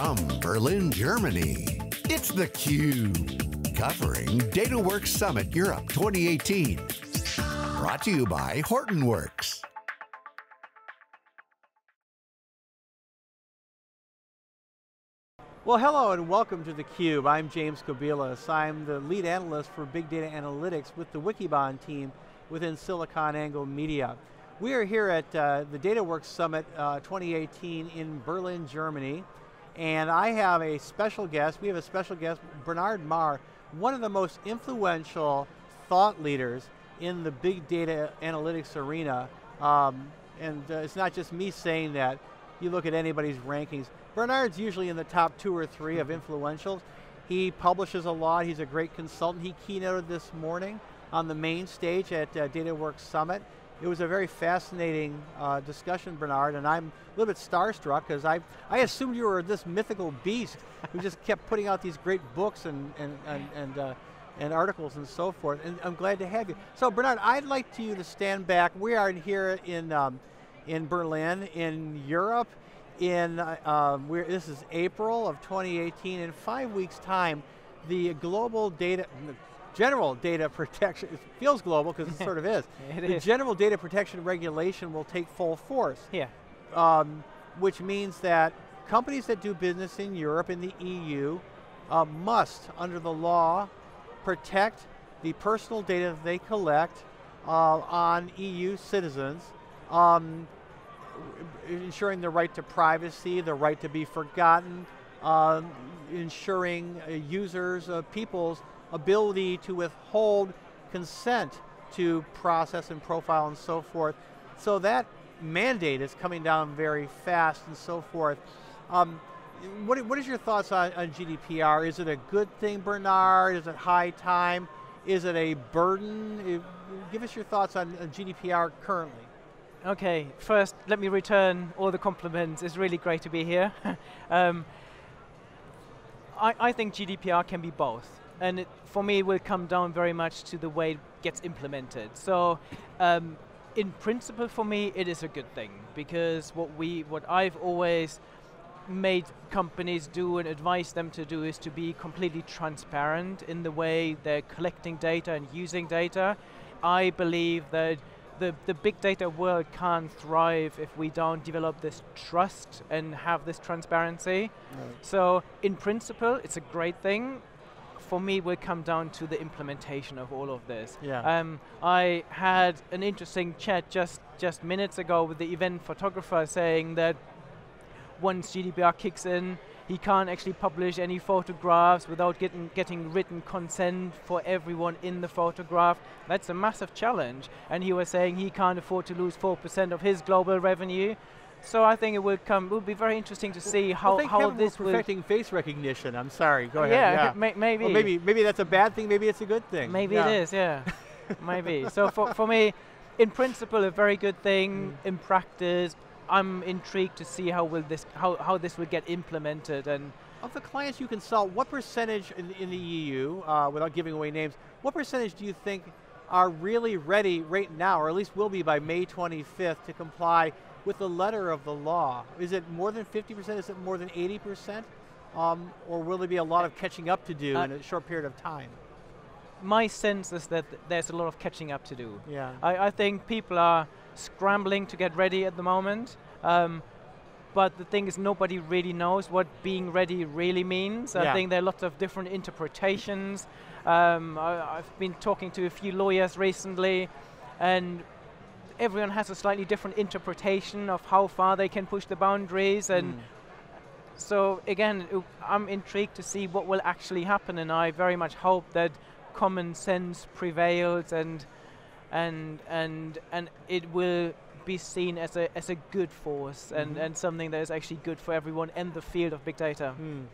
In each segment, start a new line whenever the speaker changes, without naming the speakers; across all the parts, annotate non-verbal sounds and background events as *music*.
From Berlin, Germany, it's theCUBE. Covering DataWorks Summit Europe 2018. Brought to you by Hortonworks.
Well, hello and welcome to theCUBE. I'm James Kobielus. I'm the lead analyst for Big Data Analytics with the Wikibon team within SiliconANGLE Media. We are here at uh, the DataWorks Summit uh, 2018 in Berlin, Germany. And I have a special guest, we have a special guest, Bernard Marr, one of the most influential thought leaders in the big data analytics arena. Um, and uh, it's not just me saying that, you look at anybody's rankings. Bernard's usually in the top two or three of influentials. He publishes a lot, he's a great consultant. He keynoted this morning on the main stage at uh, DataWorks Summit. It was a very fascinating uh, discussion, Bernard, and I'm a little bit starstruck because I, I assumed you were this mythical beast who just kept putting out these great books and, and, and, and, uh, and articles and so forth, and I'm glad to have you. So Bernard, I'd like to you to stand back. We are here in, um, in Berlin, in Europe, in, uh, um, this is April of 2018, in five weeks time, the global data, general data protection, it feels global because it sort of is. *laughs*
it
the
is.
general data protection regulation will take full force.
Yeah.
Um, which means that companies that do business in Europe, in the EU, uh, must, under the law, protect the personal data that they collect uh, on EU citizens, um, ensuring the right to privacy, the right to be forgotten, um, ensuring uh, users, uh, people's ability to withhold consent to process and profile and so forth. So that mandate is coming down very fast and so forth. Um, what, what is your thoughts on, on GDPR? Is it a good thing, Bernard? Is it high time? Is it a burden? Give us your thoughts on, on GDPR currently.
Okay, first let me return all the compliments. It's really great to be here. *laughs* um, I, I think GDPR can be both. And it, for me, it will come down very much to the way it gets implemented. So, um, in principle, for me, it is a good thing because what we, what I've always made companies do and advise them to do is to be completely transparent in the way they're collecting data and using data. I believe that the, the big data world can't thrive if we don't develop this trust and have this transparency.
Right.
So in principle, it's a great thing. For me, will come down to the implementation of all of this.
Yeah.
Um, I had an interesting chat just, just minutes ago with the event photographer saying that once GDPR kicks in, he can't actually publish any photographs without getting, getting written consent for everyone in the photograph. That's a massive challenge. And he was saying he can't afford to lose 4% of his global revenue. So I think it would come, it will be very interesting to see how,
well,
how
Kevin,
this will...
perfecting face recognition. I'm sorry, go ahead.
Yeah,
Yeah,
may, maybe.
Well, maybe, maybe that's a bad thing, maybe it's a good thing.
Maybe
yeah.
it is, yeah. *laughs* maybe. So for, for me, in principle, a very good thing.
Mm.
In practice, I'm intrigued to see how will this how, how this will get implemented and
of the clients you consult, what percentage in, in the EU, uh, without giving away names, what percentage do you think are really ready right now, or at least will be by May 25th, to comply with the letter of the law? Is it more than 50%? Is it more than 80%? Um, or will there be a lot of catching up to do
uh,
in a short period of time?
My sense is that there's a lot of catching up to do.
Yeah.
I, I think people are scrambling to get ready at the moment. Um, but the thing is nobody really knows what being ready really means.
Yeah.
I think there are lots of different interpretations. Um, I, have been talking to a few lawyers recently and everyone has a slightly different interpretation of how far they can push the boundaries and
Mm.
so again, I'm intrigued to see what will actually happen and I very much hope that common sense prevails and and and and it will be seen as a as a good force and,
Mhm.
and something that is actually good for everyone in the field of big data.
Hmm.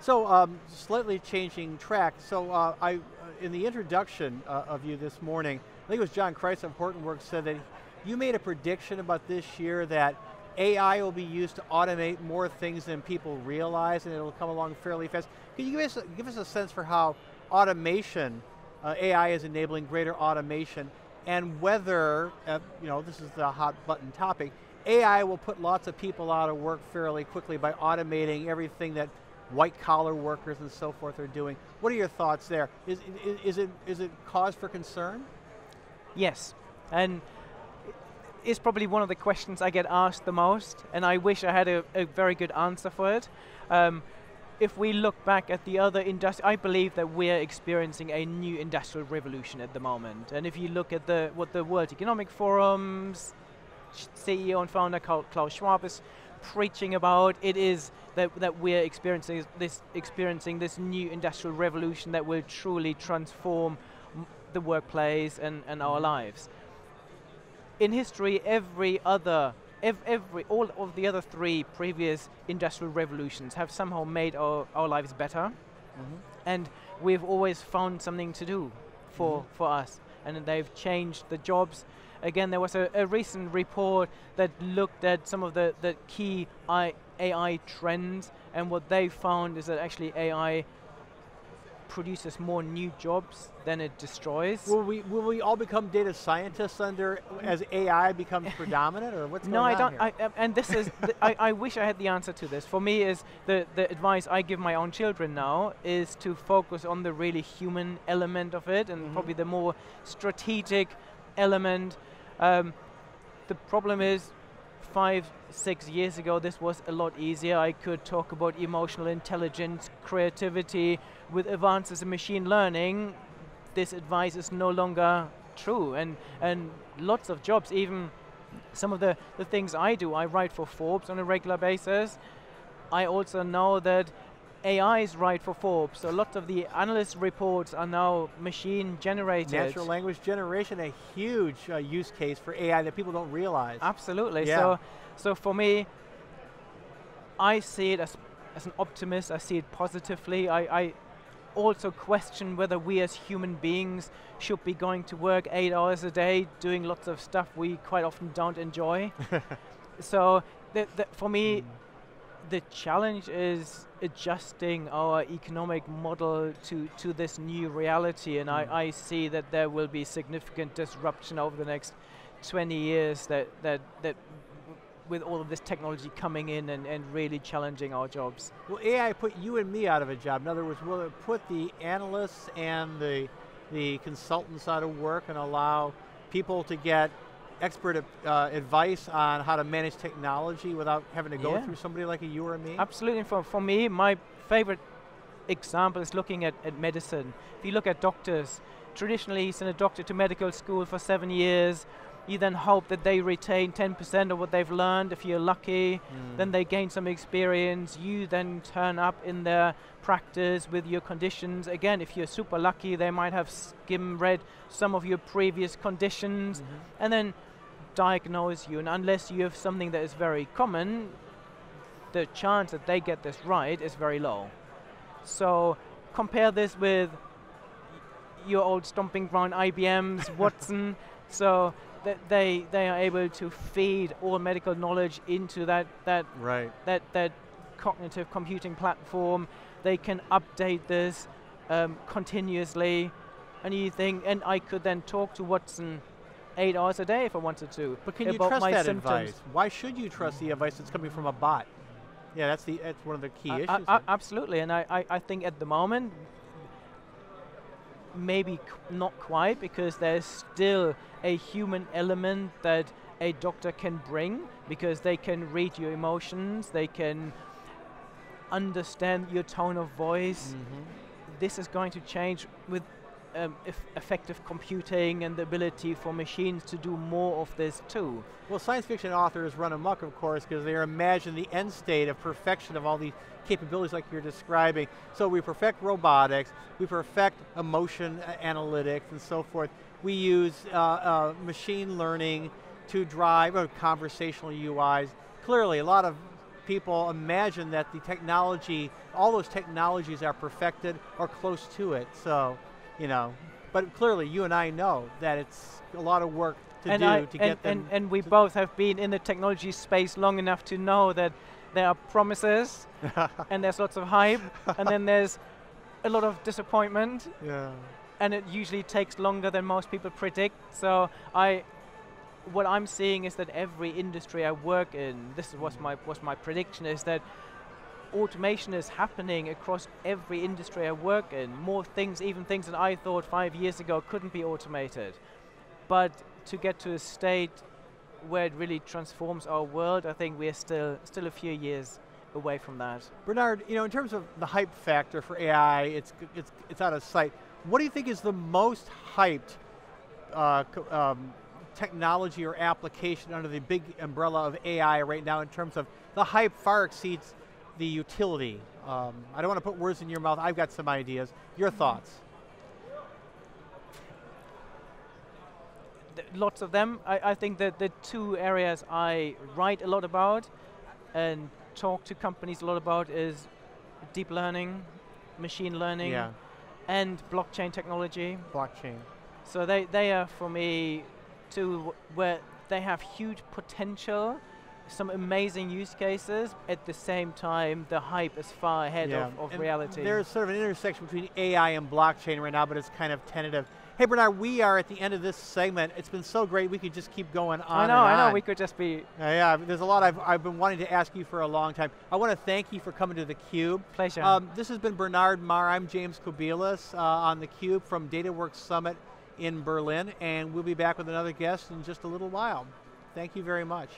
So, um, slightly changing track. So, uh, I, uh, in the introduction uh, of you this morning, I think it was John Kreisa of Hortonworks said that you made a prediction about this year that AI will be used to automate more things than people realize, and it'll come along fairly fast. Can you give us give us a sense for how automation, uh, AI is enabling greater automation, and whether uh, you know this is the hot button topic, AI will put lots of people out of work fairly quickly by automating everything that white collar workers and so forth are doing. What are your thoughts there? Is, is, is, it, is it cause for concern?
Yes, and it's probably one of the questions I get asked the most, and I wish I had a, a very good answer for it. Um, if we look back at the other industry, I believe that we're experiencing a new industrial revolution at the moment. And if you look at the what the World Economic Forum's CEO and founder Klaus Schwab is preaching about, it is that, that we're experiencing this experiencing this new industrial revolution that will truly transform the workplace and, and our lives. In history, every other, ev every, all of the other three previous industrial revolutions have somehow made our, our lives better, mm -hmm. and we've always found something to do for, mm -hmm. for us, and they've changed the jobs. Again, there was a, a recent report that looked at some of the, the key I, AI trends, and what they found is that actually AI produces more new jobs than it destroys.
Will we will we all become data scientists under as AI becomes *laughs* predominant, or what's
no,
I
don't.
I,
and this is I, I wish I had the answer to this. For me, is the the advice I give my own children now is to focus on the really human element of it, and mm -hmm. probably the more strategic element. Um, the problem is five, six years ago, this was a lot easier. I could talk about emotional intelligence, creativity. With advances in machine learning, this advice is no longer true. And, and lots of jobs, even some of the, the things I do, I write for Forbes on a regular basis. I also know that AI is right for Forbes. So a lot of the analyst reports are now machine generated.
Natural language generation, a huge uh, use case for AI that people don't realize.
Absolutely. Yeah. So, so for me, I see it as, as an optimist. I see it positively. I, I also question whether we as human beings should be going to work eight hours a day doing lots of stuff we quite often don't enjoy. *laughs* so for me, mm the challenge is adjusting our economic model to, to this new reality, and mm. I, I see that there will be significant disruption over the next 20 years that, that, that with all of this technology coming in and, and really challenging our jobs.
Will AI put you and me out of a job? In other words, will it put the analysts and the, the consultants out of work and allow people to get expert uh, advice on how to manage technology without having to go yeah. through somebody like a you or me?
Absolutely. For, for me, my favorite example is looking at, at medicine. If you look at doctors, traditionally you send a doctor to medical school for seven years, you then hope that they retain 10% of what they've learned if you're lucky, mm. then they gain some experience, you then turn up in their practice with your conditions. Again, if you're super lucky, they might have skim read some of your previous conditions, mm -hmm. and then diagnose you, and unless you have something that is very common, the chance that they get this right is very low. So compare this with your old stomping ground IBM's *laughs* Watson. So that they they are able to feed all medical knowledge into that that
right.
that that cognitive computing platform. They can update this um, continuously, and you think, and I could then talk to Watson eight hours a day if I wanted to.
But can you trust that symptoms. advice? Why should you trust the advice that's coming from a bot? Yeah, that's the that's one of the key issues.
Absolutely, and I, I, I think at the moment, maybe not quite because there's still a human element that a doctor can bring because they can read your emotions, they can understand your tone of voice. Mm -hmm. This is going to change with um, affective computing and the ability for machines to do more of this too.
Well, science fiction authors run amok, of course, because they imagine the end state of perfection of all these capabilities like you're describing. So we perfect robotics, we perfect emotion uh, analytics and so forth. We use uh, uh, machine learning to drive uh, conversational UIs. Clearly, a lot of people imagine that the technology, all those technologies are perfected or close to it. So you know. But clearly, you and I know that it's a lot of work to
and
do
I
to
and
get them.
And, and we both have been in the technology space long enough to know that there are promises, *laughs* and there's lots of hype, and then there's a lot of disappointment.
Yeah.
And it usually takes longer than most people predict. So I, what I'm seeing is that every industry I work in, this is what's mm. my, what's my prediction is that automation is happening across every industry I work in. More things, even things that I thought five years ago couldn't be automated. But to get to a state where it really transforms our world, I think we're still, still a few years away from that.
Bernard, you know, in terms of the hype factor for AI, it's, it's, it's out of sight. What do you think is the most hyped uh, um, technology or application under the big umbrella of AI right now in terms of the hype far exceeds the utility. Um, I don't want to put words in your mouth, I've got some ideas. Your thoughts?
lots of them. I, I, think that the two areas I write a lot about and talk to companies a lot about is deep learning, machine learning,
yeah.
and blockchain technology.
Blockchain.
So they, they are, for me, two where they have huge potential some amazing use cases. At the same time, the hype is far ahead yeah. of, of reality.
There's sort of an intersection between AI and blockchain right now, but it's kind of tentative. Hey Bernard, we are at the end of this segment. It's been so great, we could just keep going on
I know, I know, we could just be...
Uh, yeah, there's a lot I've, I've been wanting to ask you for a long time. I want to thank you for coming to theCUBE.
Pleasure.
Um, this has been Bernard Marr, I'm James Kobielus uh, on theCUBE from DataWorks Summit in Berlin, and we'll be back with another guest in just a little while. Thank you very much.